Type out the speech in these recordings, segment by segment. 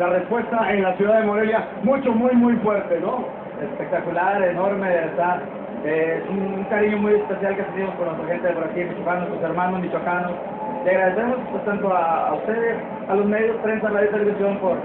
la respuesta en la ciudad de Morelia, mucho, muy, muy fuerte, ¿no? Espectacular, enorme, de verdad. Eh, es un cariño muy especial que tenemos con nuestra gente de aquí, michoacanos, nuestros hermanos michoacanos. Le agradecemos pues, tanto a, a, ustedes, a los medios, prensa, radio y televisión por,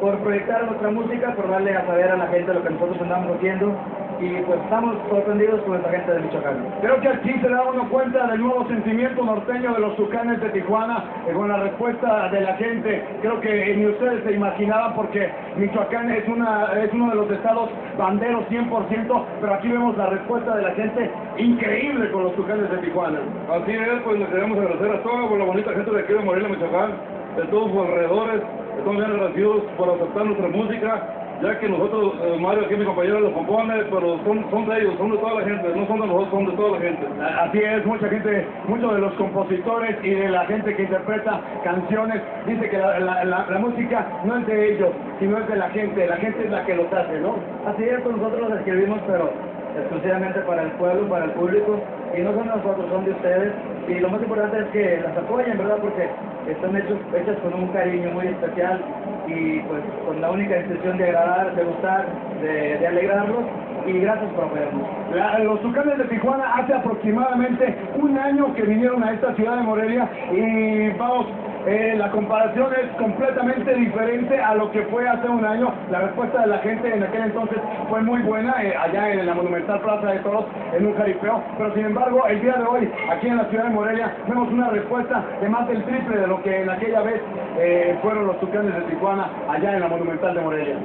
por proyectar nuestra música, por darle a saber a la gente lo que nosotros andamos haciendo y pues estamos sorprendidos con nuestra gente de Michoacán. Creo que aquí se da uno cuenta del nuevo sentimiento norteño de los tucanes de Tijuana, eh, con la respuesta de la gente. Creo que ni ustedes se imaginaban porque Michoacán es, una, es uno de los estados banderos 100%, pero aquí vemos la respuesta de la gente increíble con los tucanes de Tijuana. Así es, pues le queremos agradecer a toda por la bonita gente de aquí de Morelia, Michoacán, de todos sus alrededores, estamos bien agradecidos por aceptar nuestra música ya que nosotros, eh, Mario aquí mi compañero los compone, pero son, son de ellos, son de toda la gente, no son de nosotros, son de toda la gente. Así es, mucha gente, muchos de los compositores y de la gente que interpreta canciones, dice que la, música no es de ellos, sino es de la gente, la gente es la que los hace, ¿no? Así es, nosotros los escribimos, pero exclusivamente para el pueblo, para el público, y no son nosotros, son de ustedes, y lo más importante es que las apoyen, ¿verdad? Porque están hechos, hechas con un cariño muy especial y pues con la única intención de agradar, de gustar, de, de alegrarlos, y gracias por apoyarnos. La, los Tucanes de Tijuana hace aproximadamente un año que vinieron a esta ciudad de Morelia y vamos, eh, la comparación es completamente diferente a lo que fue hace un año. La respuesta de la gente en aquel entonces fue muy buena, eh, allá en la Monumental Plaza de Toros, en un jaripeo. Pero sin embargo, el día de hoy, aquí en la ciudad de Morelia, vemos una respuesta de más del triple de lo que en aquella vez eh, fueron los Tucanes de Tijuana, allá en la Monumental de Morelia.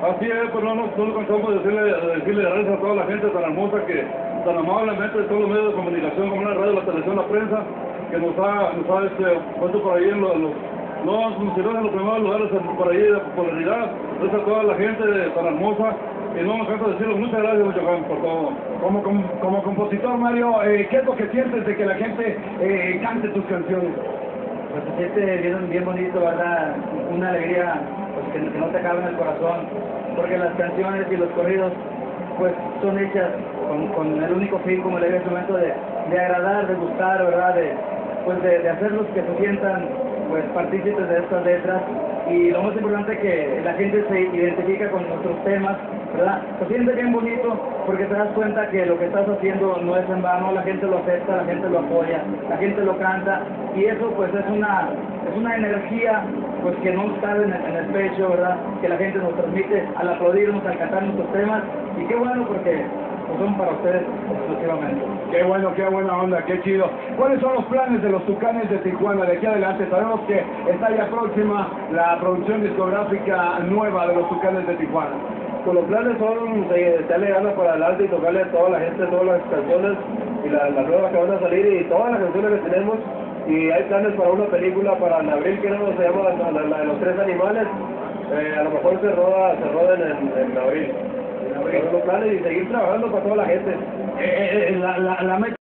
Así es, pues no, no, no nos cansamos de decirle, de decirle gracias a toda la gente tan hermosa que tan amablemente todos los medios de comunicación como la radio, la televisión, la prensa, que nos ha, nos ha este, puesto por ahí en los, los no, nos en los primeros lugares por ahí de popularidad, gracias a toda la gente tan hermosa y no me canso de decirlo, muchas gracias Michoacán por todo. Como, como, como compositor Mario, eh, ¿qué es lo que sientes de que la gente eh, cante tus canciones? Pues se siente bien, bien bonito, ¿verdad? Una alegría pues, que, no te acabe en el corazón, porque las canciones y los corridos pues son hechas con, con el único fin, como le dije momento, de, de agradar, de gustar, ¿verdad? De, pues de, de hacerlos que se sientan pues partícipes de estas letras y lo más importante es que la gente se identifica con nuestros temas, ¿verdad? Se siente bien bonito porque te das cuenta que lo que estás haciendo no es en vano, la gente lo acepta, la gente lo apoya, la gente lo canta y eso pues es una es una energía pues que no está en el, en el pecho, ¿verdad? Que la gente nos transmite al aplaudirnos, al cantar nuestros temas y qué bueno porque son para ustedes exclusivamente. Qué bueno, qué buena onda, qué chido. ¿Cuáles son los planes de los Tucanes de Tijuana de aquí adelante? Sabemos que está ya próxima la producción discográfica nueva de los Tucanes de Tijuana. Pues los planes son de echarle ganas para adelante y tocarle a toda la gente todas las canciones y las la nuevas que van a salir y todas las canciones que tenemos y hay planes para una película para en abril que no se llama la, la, la de los tres animales eh, a lo mejor se roda se roda en, en, en abril y seguir trabajando para toda la gente. Eh, eh, la, la, la